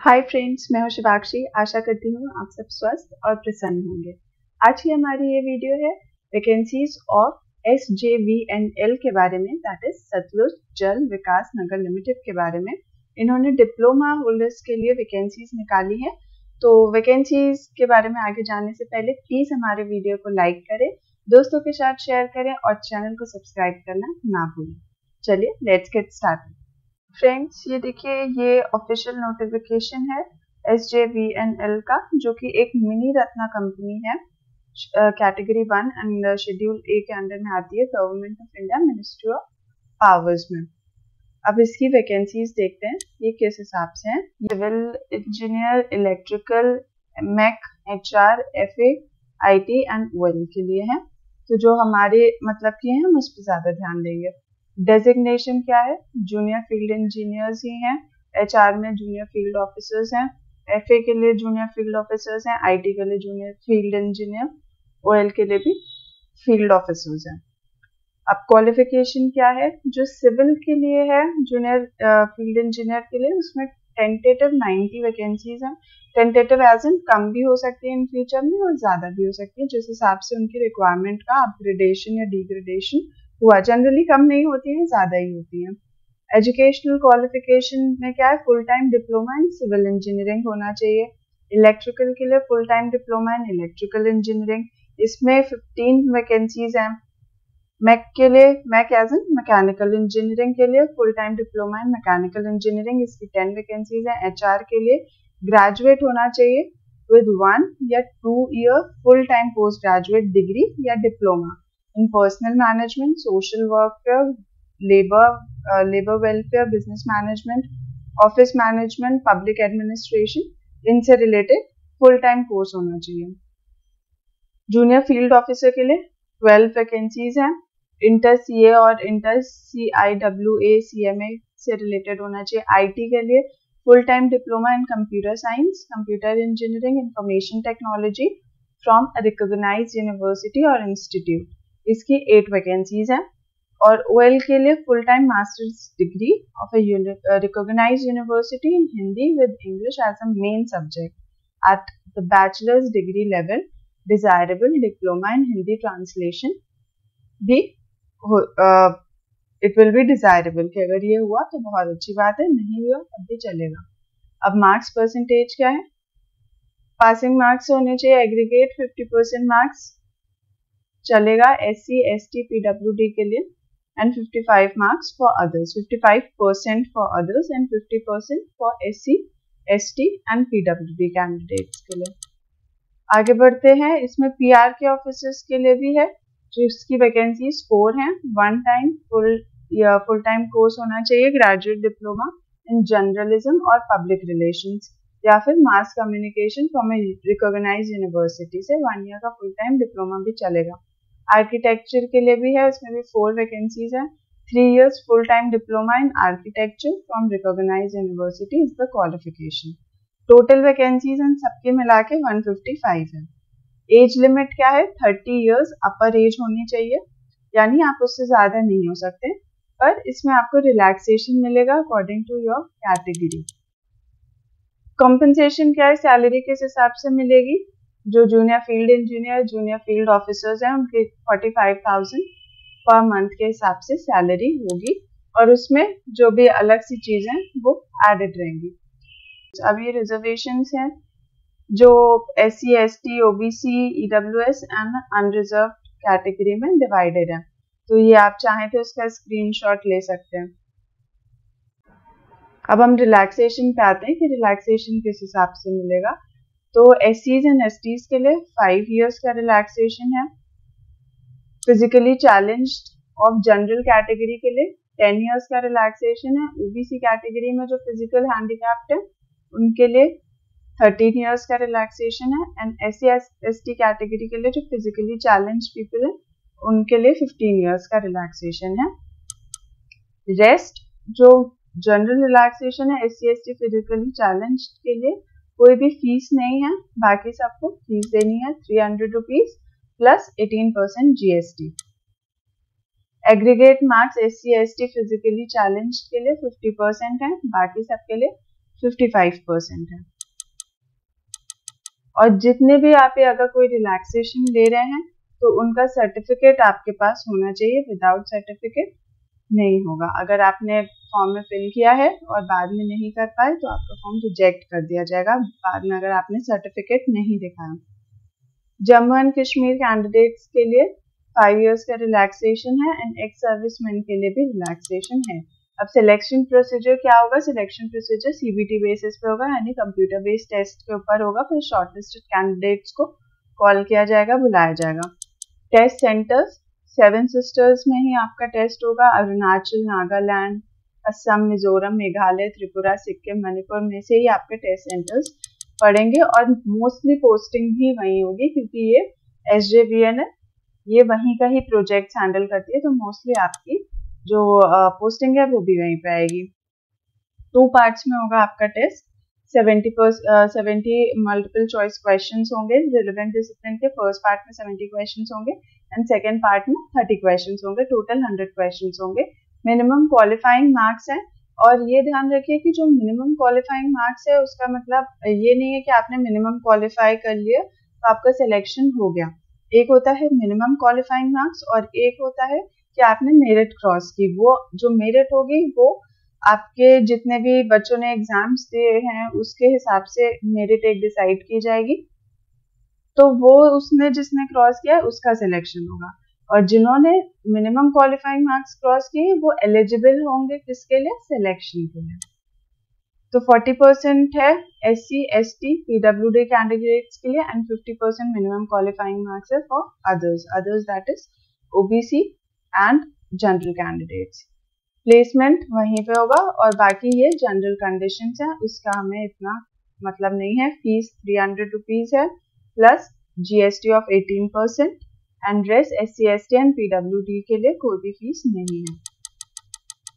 Hi friends मैं हूँ शिवाक्षी। आशा करती हूँ आप सब स्वस्थ और प्रसन्न होंगे। आज की हमारी ये वीडियो है vacancies of S J V N L के बारे में दैट इज़ सतलुज जल विकास नगर लिमिटेड के बारे में। इन्होंने डिप्लोमा होल्डर्स के लिए वैकेंसीज निकाली है। तो वैकेंसीज के बारे में आगे जाने से पहले प्लीज़ हमारे वीडियो को लाइक करें, दोस्तों के साथ शेयर करें और चैनल को सब्सक्राइब करना ना भूलें। चलिए लेट्स गेट स्टार्ट फ्रेंड्स, ये देखिए, ये ऑफिशियल नोटिफिकेशन है S J V N L का, जो कि एक मिनी रत्ना कंपनी है। Category one and schedule A के अंडर में आती है government of India ministry of powers में। अब इसकी वैकेंसीज देखते हैं, ये किस हिसाब से हैं? Civil engineer electrical mech H R F A I T and O L के लिए है। तो जो हमारे मतलब की हैं, हम उस पर ज़्यादा ध्यान देंगे। डेजिग्नेशन क्या है? जूनियर फ़ील्ड इंजीनियर्स ही हैं. एचआर में जूनियर फ़ील्ड ऑफिसर्स हैं. एफए के लिए जूनियर फ़ील्ड ऑफिसर्स हैं. आईटी के लिए जूनियर फ़ील्ड इंजीनियर ओएल के लिए भी फ़ील्ड ऑफिसर्स हैं. अब क्वालिफिकेशन क्या है? जो सिविल के लिए है जूनियर फ़ील्ड इंजीनियर के लिए, उसमें टेंटेटिव 90 वैकेंसीज हैं. टेंटेटिव एज इन कम भी हो सकती है इन फ्यूचर में और ज़्यादा भी हो सकती है. जिस हिसाब से उनकी रिक्वायरमेंट का अपग्रेडेशन या डिग्रेडेशन हुआ। जनरली कम नहीं होती है, ज़्यादा ही होती है। एजुकेशनल क्वालिफिकेशन में क्या है? Full time diploma in civil engineering होना चाहिए। इलेक्ट्रिकल के लिए full time diploma in electrical engineering इसमें 15 वैकेंसीज हैं। मैक के लिए mech as in mechanical engineering के लिए full time diploma in mechanical engineering इसकी टेन वैकेंसीज हैं। एचआर के लिए ग्रेजुएट होना चाहिए। विद वन या two year full time post graduate degree या diploma in personal management, social worker, labor, uh, labor welfare, business management, office management public administration इनसे related full time course होना चाहिए। Junior field officer के लिए twelve vacancies हैं। Inter C A और inter C I W A C M A से related होना चाहिए। आईटी के लिए full time diploma in computer science computer engineering information technology from recognise university और इंस्टीट्यूट इसकी एट वैकेंसीज हैं और ओएल के लिए full time master's degree of a recognise university in Hindi with English as a main subject at the bachelor's degree level desirable diploma in Hindi translation भी it will be desirable कि अगर ये हुआ तो बहुत अच्छी बात है, नहीं हुआ तब भी चलेगा। अब मार्क्स परसेंटेज क्या है? पासिंग मार्क्स होने चाहिए एग्रीगेट 50 परसेंट मार्क्स चलेगा S C S T P W D के लिए and 55 marks for others 55 percent for others and 50 percent for S C S T and P W D candidates के लिए। आगे बढ़ते हैं, इसमें पी आर के ऑफिसर्स के लिए भी है जिसकी वैकेंसी फोर है वन टाइम फुल या फुल टाइम कोर्स होना चाहिए ग्रेजुएट डिप्लोमा इन जर्नलिज्म और पब्लिक रिलेशंस या फिर mass communication from a recognise university से वन ईयर का फुल टाइम डिप्लोमा भी चलेगा। आर्किटेक्चर के लिए भी है इसमें भी फोर वैकेंसीज हैं। Three years full time diploma in architecture from recognise university is the qualification total vacancies इन सबके मिला के 155 है। एज लिमिट क्या है? थर्टी ईयर्स अपर एज होनी चाहिए, यानी आप उससे ज़्यादा नहीं हो सकते, पर इसमें आपको रिलैक्सेशन मिलेगा according to your category compensation क्या है? सैलरी किस हिसाब से मिलेगी? जो junior field engineer junior field officers हैं, उनके फोर्टी फाइव थाउज़ेंड पर मंथ के हिसाब से सैलरी होगी और उसमें जो भी अलग सी चीज़ें वो एडेड रहेंगी। ये रिजर्वेशन हैं, जो S C S T O B C E W S and unreserve category में डिवाइडेड है। तो ये आप चाहें तो इसका स्क्रीनशॉट ले सकते हैं। अब हम रिलैक्सेशन पे आते हैं कि रिलैक्सेशन किस हिसाब से मिलेगा। तो एस एंड एस के लिए फाइव ईयर्स का रिलैक्सेशन है। Physically challenge of general category के लिए टेन ईयर्स का रिलैक्सेशन है। ओबीसी कैटेगरी में जो फ़िज़िकल हैंडीकैप्ड है, उनके लिए थर्टीन ईयर्स का रिलैक्सेशन है। एंड एस सी कैटेगरी के लिए जो फिजिकली चैलेंज पीपल है, उनके लिए फिफ्टीन ईयर्स का रिलैक्सेशन है। रेस्ट जो जनरल रिलैक्सेशन है एस सी फिजिकली चैलेंज के लिए कोई भी फ़ीस नहीं है, बाकी सबको फ़ीस देनी है three hundred rupees plus eighteen percent G S T aggregate marks S C S T physically challenge के लिए फिफ्टी परसेंट है, बाकी सबके लिए 55 परसेंट है. और जितने भी आप अगर कोई रिलैक्सेशन ले रहे हैं तो उनका सर्टिफिकेट आपके पास होना चाहिए विदाउट सर्टिफिकेट नहीं होगा. अगर आपने फॉर्म में फिल किया है और बाद में नहीं कर पाए तो आपका फॉर्म रिजेक्ट कर दिया जाएगा। बाद में अगर आपने सर्टिफिकेट नहीं दिखाया। जम्मू एंड कश्मीर कैंडिडेट्स के लिए फाइव इयर्स का रिलैक्सेशन है एंड एक्स सर्विसमैन के लिए भी रिलैक्सेशन है। अब सिलेक्शन प्रोसीजर क्या होगा? सिलेक्शन प्रोसीजर सीबीटी बेसिस पे होगा, यानी कंप्यूटर बेस्ड टेस्ट के ऊपर होगा। फिर शॉर्टलिस्टेड कैंडिडेट्स को कॉल किया जाएगा, बुलाया जाएगा। टेस्ट सेंटर्स सेवन सिस्टर्स में ही आपका टेस्ट होगा। अरुणाचल, नागालैंड असम, मिजोरम, मेघालय, त्रिपुरा, सिक्किम, मणिपुर में से ही आपके टेस्ट सेंटर्स पड़ेंगे और मोस्टली पोस्टिंग भी वहीं होगी क्योंकि ये एस जे वी एन है। ये वहीं का ही प्रोजेक्ट हैंडल करती है तो मोस्टली आपकी जो पोस्टिंग है वो भी वहीं पे आएगी। टू पार्ट्स में होगा आपका test seventy seventy multiple choice question होंगे रिलेवेंट डिसिप्लिन के फ़र्स्ट पार्ट में सेवेंटी क्वेश्चन होंगे एंड सेकेंड पार्ट में थर्टी क्वेश्चन होंगे टोटल हंड्रेड क्वेश्चन होंगे। मिनिमम क्वालिफाइंग मार्क्स है। और ये ध्यान रखिए कि जो मिनिमम क्वालिफाइंग मार्क्स है, उसका मतलब ये नहीं है कि आपने मिनिमम क्वालिफाई कर लिया तो आपका सिलेक्शन हो गया। एक होता है मिनिमम क्वालिफाइंग मार्क्स और एक होता है कि आपने मेरिट क्रॉस की। वो जो मेरिट होगी, वो आपके जितने भी बच्चों ने एग्ज़ाम्स दिए हैं, उसके हिसाब से मेरिट एक डिसाइड की जाएगी। तो वो उसने जिसने क्रॉस किया उसका सिलेक्शन होगा। और जिन्होंने मिनिमम क्वालिफाइंग मार्क्स क्रॉस किए वो एलिजिबल होंगे किसके लिए? सिलेक्शन के लिए। तो 40 परसेंट है S C S T P W D candidates के लिए and 50 percent minimum qualifying marks है for others others that is O B C and general candidates placement वहीं पे होगा और बाकी ये जनरल कंडीशन है, उसका हमें इतना मतलब नहीं है। फ़ीस थ्री हंड्रेड रुपीज़ है plus G S T of eighteen percent and S C S T and P W D के लिए कोई भी फ़ीस नहीं है।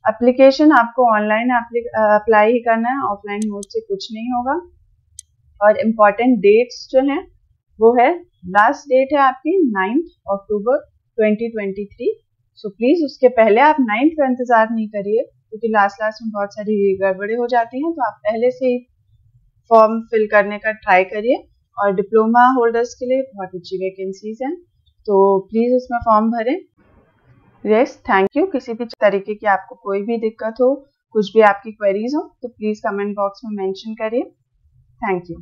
एप्लीकेशन आपको ऑनलाइन अप्लाई ही करना है ऑफलाइन मोड से कुछ नहीं होगा। और इंपॉर्टेंट डेट्स जो हैं वो है लास्ट डेट है आपकी ninth October 2023 so so, please उसके पहले आप नाइन्थ का इंतज़ार नहीं करिए क्योंकि लास्ट लास्ट में बहुत सारी गड़बड़े हो जाती हैं तो आप पहले से ही फॉर्म फिल करने का ट्राई करिए। और डिप्लोमा होल्डर्स के लिए बहुत अच्छी वैकेंसीज हैं। तो प्लीज़ उसमें फॉर्म भरें। यस थैंक यू किसी भी तरीके की आपको कोई भी दिक्कत हो, कुछ भी आपकी क्वेरीज हो तो प्लीज़ कमेंट बॉक्स में मेंशन करिए। Thank you